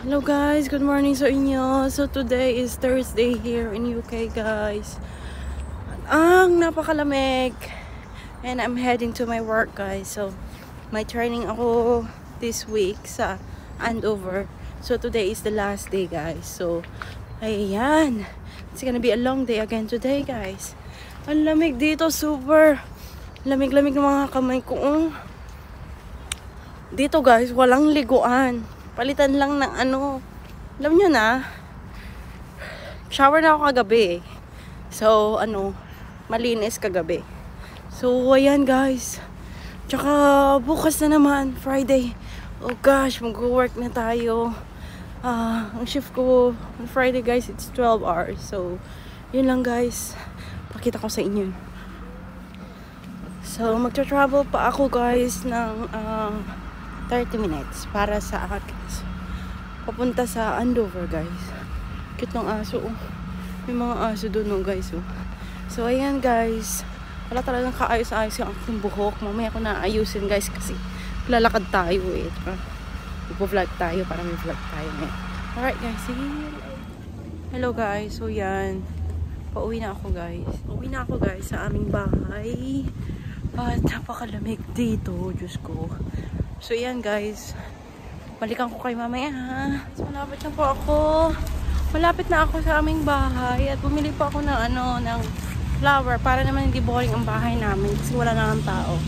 Hello guys, good morning sa inyo. So today is Thursday here in UK guys. Ang napakalamig. And I'm heading to my work guys. So may training ako this week sa Andover. So today is the last day guys. So ayan. It's gonna be a long day again today guys. Ang lamig dito super. Lamig-lamig ng mga kamay ko. Oh. Dito guys, walang liguan. Palitan lang ng ano. Alam nyo na. Shower na ako kagabi. So, ano, malinis kagabi. So, ayan guys. Tsaka, bukas na naman, Friday. Oh gosh, mag-work na tayo. Ah, ang shift ko on Friday guys, it's 12 hours. So, yun lang guys. Pakita ko sa inyo. So, magtra-travel pa ako guys ng uh, 30 minutes para sa akin. Papunta sa Andover, guys. Cute ng aso, oh. May mga aso doon, oh, guys, oh. So, ayan, guys. Wala talagang kaayos-ayos yung aking buhok. Mamaya ko na ayusin, guys, kasi lalakad tayo, eh. Ipo-vlog tayo para may vlog tayo, eh. Alright, guys. Sige. Hello, guys. So, yan. Pauwi na ako, guys. Pauwi na ako, guys, sa aming bahay. At napakalamig dito, Diyos ko. So, yan guys. Balikan ko kay mamaya ha. So, malapit na po ako. Malapit na ako sa aming bahay. At bumili po ako ng ano, ng flower. Para naman hindi boring ang bahay namin. Kasi wala na ng tao.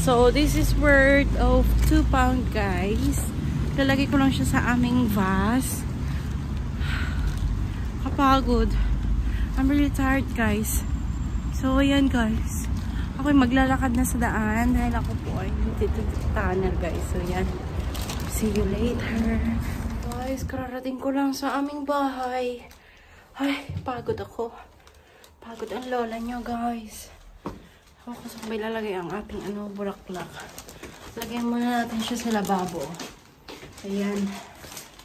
So, this is worth of 2 pound guys. Lalagay ko lang siya sa aming vase. Kapagod. I'm really tired guys. So, ayan guys. Ako ay maglalakad na sa daan dahil ako po ay dito tunnel guys. So yan. See you later. Guys, kararating ko lang sa aming bahay. Ay, pagod ako. Pagod ang lola nyo guys. Ako kasi may lalagay ang ating ano, bulaklak. Lagyan muna natin siya sa lababo. Ayan.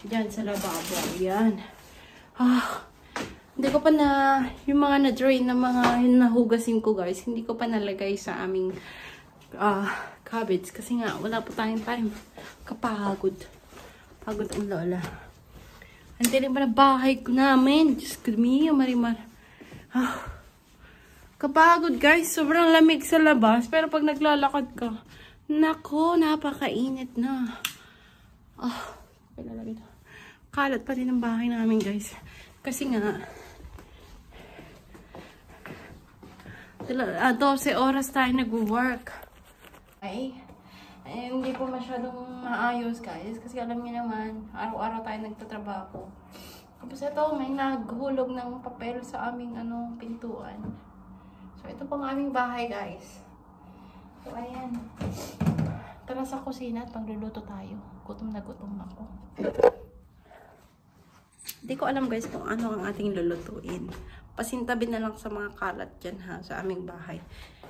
Diyan sa lababo. Ayan. Ah, hindi ko pa na, yung mga na-drain na mga nahugasin ko guys, hindi ko pa nalagay sa aming uh, cabbage. Kasi nga, wala po tayong time. Kapagod. Pagod ang lola. Ang tiling pa na bahay ko namin. Diyos ko, miyo, marimar. Ah. Kapagod guys. Sobrang lamig sa labas. Pero pag naglalakad ka, nako, napakainit na. Ah. Kalat pa rin ang bahay namin guys. Kasi nga, uh, 12 oras tayo nag-work. Ay, eh, hindi po masyadong maayos guys. Kasi alam niyo naman, araw-araw tayo nagtatrabaho. Tapos ito, may naghulog ng papel sa aming ano, pintuan. So, ito pong aming bahay guys. So, ayan. Tara sa kusina at pagluluto tayo. Gutom na gutom ako. Hindi ko alam guys kung ano ang ating lulutuin pasintabi na lang sa mga kalat dyan ha, sa aming bahay.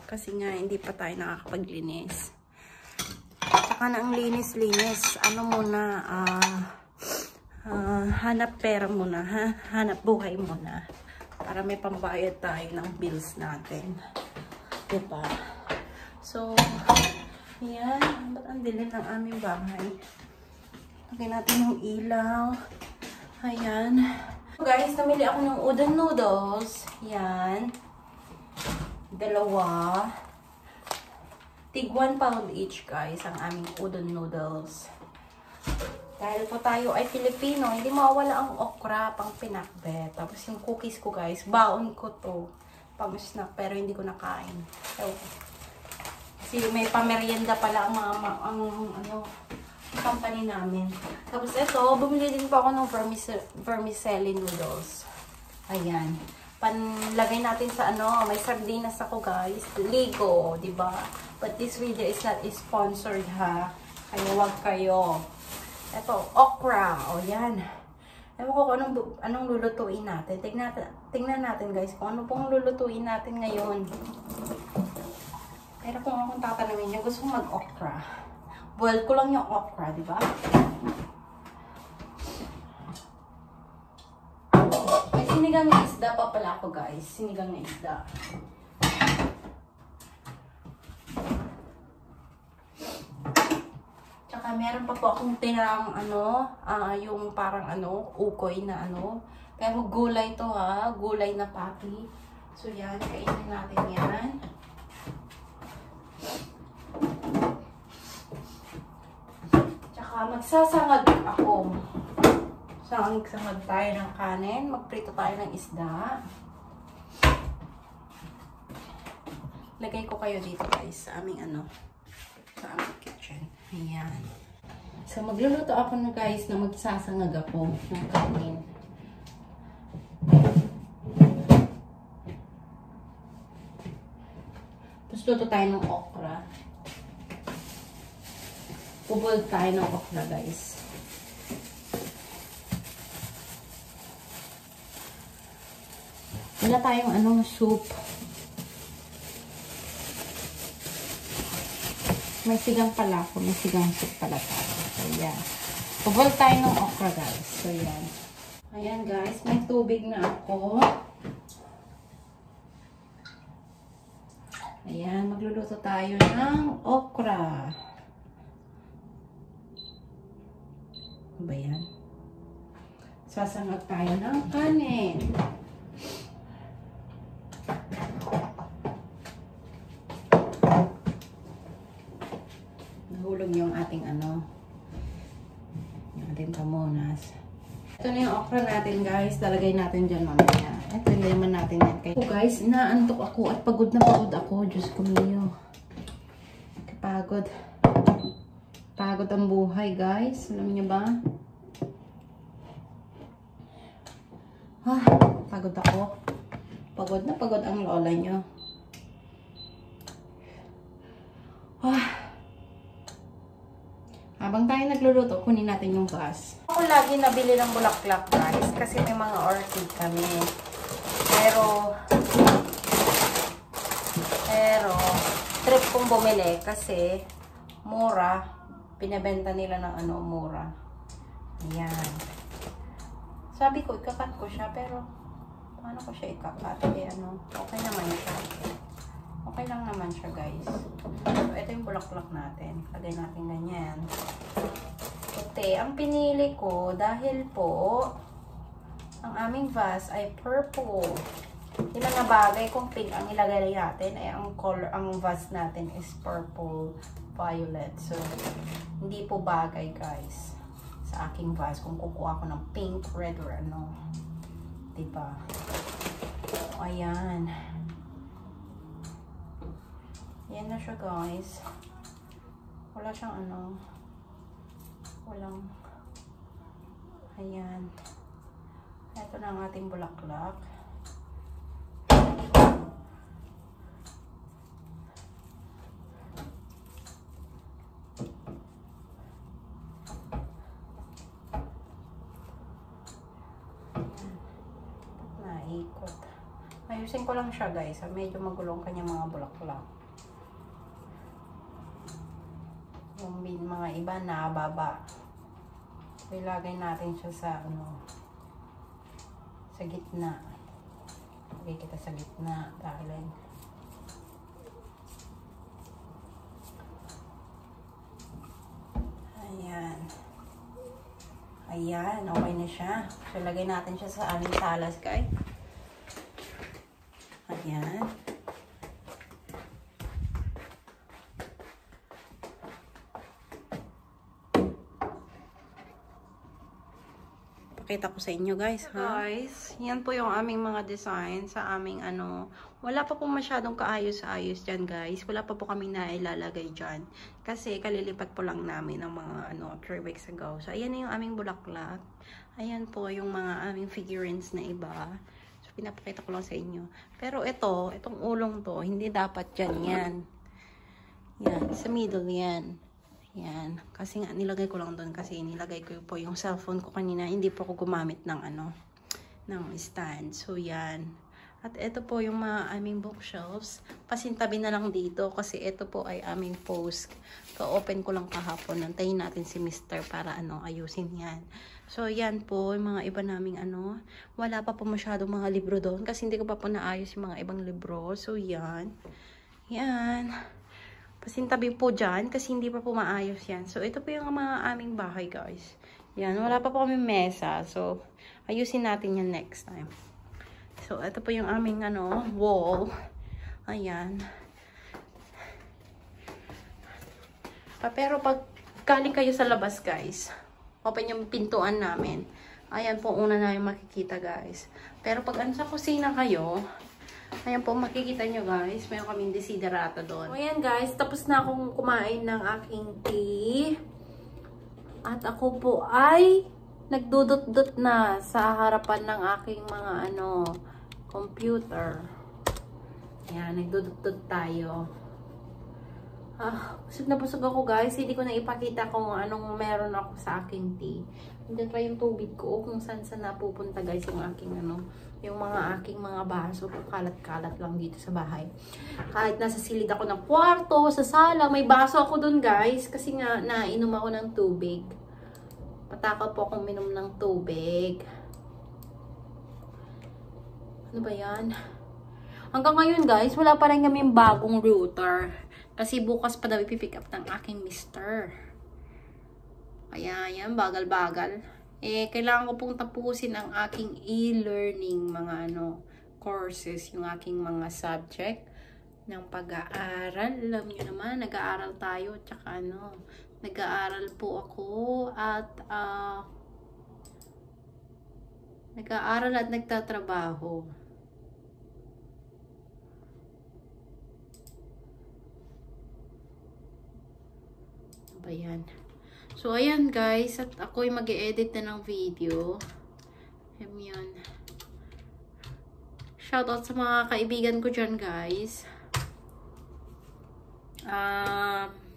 Kasi nga, hindi pa tayo nakakapaglinis. Saka na ang linis-linis, ano muna, ah, uh, uh, hanap pera muna, ha? Hanap buhay muna. Para may pambayad tayo ng bills natin. Diba? So, yan. Ba't ang dilim ng aming bahay? Lagyan natin yung ilaw. Ayan. Guys, namili ako ng udon noodles. Yan. Dalawa. Tig 1 pound each, guys, ang aming udon noodles. Dahil po tayo ay Filipino, hindi mawala ang okra pang pinakbet. Tapos yung cookies ko, guys, baon ko to. Pang snack, pero hindi ko nakain. So, kasi may pamerienda pala ang mga, ang, ano, company namin. Tapos ito, bumili din po ako ng vermicelli, vermicelli noodles. Ayan. Panlagay natin sa ano, may sardinas ako guys. Ligo, di ba? But this video is not sponsored ha. Kaya wag kayo. Ito, okra. O yan. Ewan ko anong, anong lulutuin natin. Tingnan, tingnan natin guys kung ano pong lulutuin natin ngayon. Pero kung akong tatanungin niyo, gusto kong mag-okra. Boil ko lang yung okra, di ba? May sinigang na isda pa pala ako, guys. Sinigang na isda. Tsaka meron pa po akong tinang ano, ah, yung parang ano, ukoy na ano. Pero gulay to ha, gulay na pati. So yan, kainin natin yan. Tsaka magsasangag ako. Sangag-sangag tayo ng kanin. Magprito tayo ng isda. Lagay ko kayo dito guys sa aming ano, sa aming kitchen. Ayan. So magluluto ako na guys na magsasangag ako ng kanin. Tapos luto tayo ng okra. Ubol tayo ng okra guys. Wala tayong anong soup. May sigang pala ako. May sigang soup pala tayo. So, yan. Ubol tayo ng okra guys. So, yan. Ayan guys. May tubig na ako. Ayan. Magluluto tayo ng okra. Ba yan? Sasangag tayo ng kanin. Nahulog yung ating ano, yung ating pamunas. Ito na yung okra natin guys. Dalagay natin dyan mamaya. Yung lemon natin yan. Kaya, oh, guys, inaantok ako at pagod na pagod ako. Diyos ko miyo. Kapagod. Pagod ang buhay guys. Alam niyo ba? Ah, pagod ako. Pagod na pagod ang lola nyo. Ah. Habang tayo nagluluto, kunin natin yung gas. Ako lagi nabili ng bulaklak, guys, kasi may mga orchid kami. Pero, pero, trip kong bumili kasi mura. Pinabenta nila ng ano, mura. Ayan. Sabi ko, ikakat ko siya, pero paano ko siya ikakat? Eh, ano, okay naman siya. Okay lang naman siya, guys. So, ito yung bulaklak natin. Lagay natin ganyan. Puti. Ang pinili ko, dahil po, ang aming vase ay purple. Yun ang nabagay kung pink ang ilagay natin, ay ang color, ang vase natin is purple violet. So, hindi po bagay, guys, sa aking vase. Kung kukuha ko ng pink, red, or ano. Diba? So, ayan. Yan na siya guys. Wala siyang ano. Walang. Ayan. Ito na ang ating bulaklak. Naikot. Ayusin ko lang siya guys. Medyo magulong kanya mga bulaklak. yung mga iba na baba. Ilagay natin siya sa ano sa gitna. Lagay kita sa gitna, darling. Ayan. Ayan, okay na siya. So, lagay natin siya sa aming talas, guys. Ayan. Pakita ko sa inyo guys, ha? Guys, yan po yung aming mga design sa aming ano. Wala pa po masyadong kaayos-ayos dyan guys. Wala pa po kami na ilalagay dyan. Kasi kalilipat po lang namin ng mga ano, 3 weeks ago. So, ayan na yung aming bulaklak. Ayan po yung mga aming figurines na iba. Pinapakita ko lang sa inyo. Pero ito, itong ulong to, hindi dapat dyan yan. Yan, sa middle yan. Yan. Kasi nga, nilagay ko lang doon kasi nilagay ko po yung cellphone ko kanina. Hindi po ako gumamit ng ano, ng stand. So, yan. At ito po yung mga aming bookshelves. Pasintabi na lang dito kasi ito po ay aming post. Ka-open ko lang kahapon. Nantayin natin si Mr. para ano, ayusin yan. So, yan po, yung mga iba naming ano. Wala pa po masyadong mga libro doon kasi hindi ko pa po naayos yung mga ibang libro. So, yan. Yan. pasintabi po dyan kasi hindi pa po maayos yan. So, ito po yung mga aming bahay, guys. Yan, wala pa po kami mesa. So, ayusin natin yan next time. So, ito po yung aming, ano, wall. Ayan. Ah, pero pag galing kayo sa labas, guys, open yung pintuan namin. Ayan po, una na yung makikita, guys. Pero pag ano sa kusina kayo, Ayan po, makikita nyo guys. Meron kaming desiderata doon. So, ayan guys. Tapos na akong kumain ng aking tea. At ako po ay nagdudot-dot na sa harapan ng aking mga ano, computer. Ayan, nagdudot-dot tayo. Ah, busog na busog ako guys. Hindi ko na ipakita kung anong meron ako sa aking tea. Nandiyan pa yung tubig ko kung saan saan napupunta guys yung aking ano, yung mga aking mga baso. Kalat-kalat lang dito sa bahay. Kahit nasa silid ako ng kwarto, sa sala, may baso ako dun guys. Kasi nga, nainom ako ng tubig. Patakaw po akong minom ng tubig. Ano ba yan? Hanggang ngayon guys, wala pa rin kami bagong router. Kasi bukas pa daw ipipick up ng aking mister. Kaya yan, bagal-bagal eh, kailangan ko pong tapusin ang aking e-learning mga ano, courses, yung aking mga subject ng pag-aaral. Alam nyo naman, nag-aaral tayo, tsaka ano, nag-aaral po ako at uh, nag-aaral at nagtatrabaho. Ano ba? So, ayan guys. At ako'y mag edit na ng video. Ayan yun. Shoutout sa mga kaibigan ko dyan guys. Um,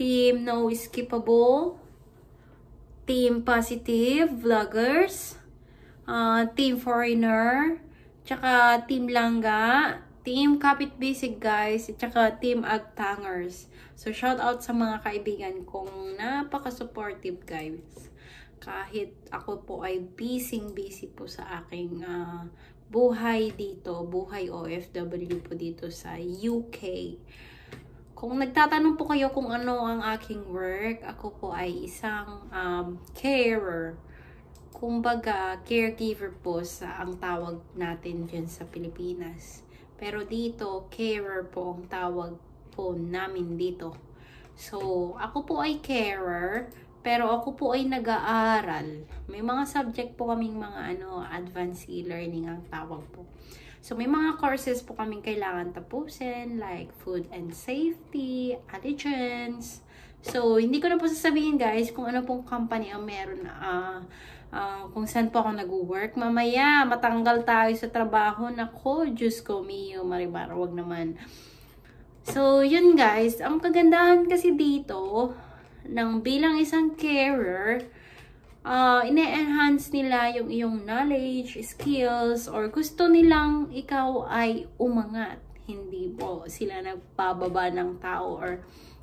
team No Skippable. Team Positive Vloggers. Uh, team Foreigner. Tsaka Team Langga. Team Kapit Basic guys. Tsaka Team Agtangers. So, shout out sa mga kaibigan kong napaka-supportive guys. Kahit ako po ay busy-busy po sa aking uh, buhay dito, buhay OFW po dito sa UK. Kung nagtatanong po kayo kung ano ang aking work, ako po ay isang um, carer. Kumbaga, caregiver po sa ang tawag natin dyan sa Pilipinas. Pero dito, carer po ang tawag phone namin dito. So, ako po ay carer, pero ako po ay nag-aaral. May mga subject po kaming mga ano, advanced e-learning ang tawag po. So, may mga courses po kaming kailangan tapusin, like food and safety, allegiance. So, hindi ko na po sasabihin guys kung ano pong company ang meron na uh, uh, kung saan po ako nag-work. Mamaya, matanggal tayo sa trabaho. Nako, Diyos ko, Mio, Maribar, wag naman. So, yun guys. Ang kagandahan kasi dito, ng bilang isang carer, uh, ine-enhance nila yung iyong knowledge, skills, or gusto nilang ikaw ay umangat. Hindi po sila nagpababa ng tao or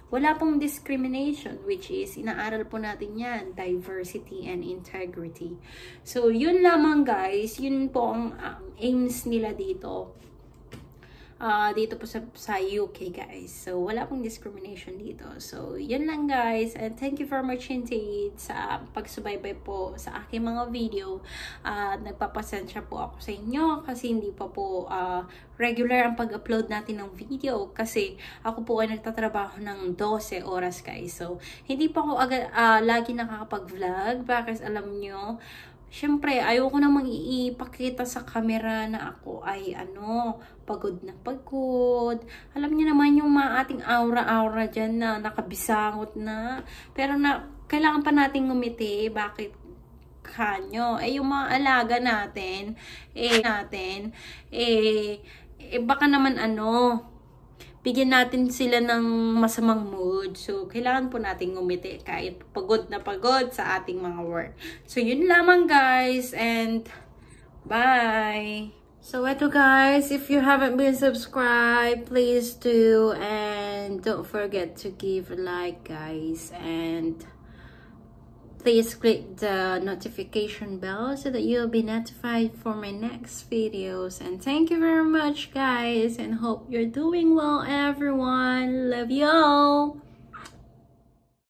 wala pong discrimination which is inaaral po natin yan, diversity and integrity. So, yun lamang guys, yun po ang um, aims nila dito uh, dito po sa, sa UK guys. So, wala pong discrimination dito. So, yun lang guys. And thank you for much indeed sa pagsubaybay po sa aking mga video. At uh, nagpapasensya po ako sa inyo kasi hindi pa po uh, regular ang pag-upload natin ng video kasi ako po ay nagtatrabaho ng 12 oras guys. So, hindi pa ako agad, uh, lagi nakakapag-vlog. Bakit alam nyo, Siyempre, ayoko namang ipakita sa camera na ako ay ano, pagod na pagod. Alam niyo naman yung mga ating aura-aura dyan na nakabisangot na. Pero na, kailangan pa nating ngumiti. Bakit? kanyo. Eh, yung mga alaga natin, eh, natin, eh, eh, baka naman ano, bigyan natin sila ng masamang mood. So, kailangan po natin ngumiti kahit pagod na pagod sa ating mga work. So, yun lamang guys. And, bye! So, eto guys, if you haven't been subscribed, please do. And don't forget to give a like, guys. And please click the notification bell so that you'll be notified for my next videos. And thank you very much, guys. And hope you're doing well, everyone. Love you all.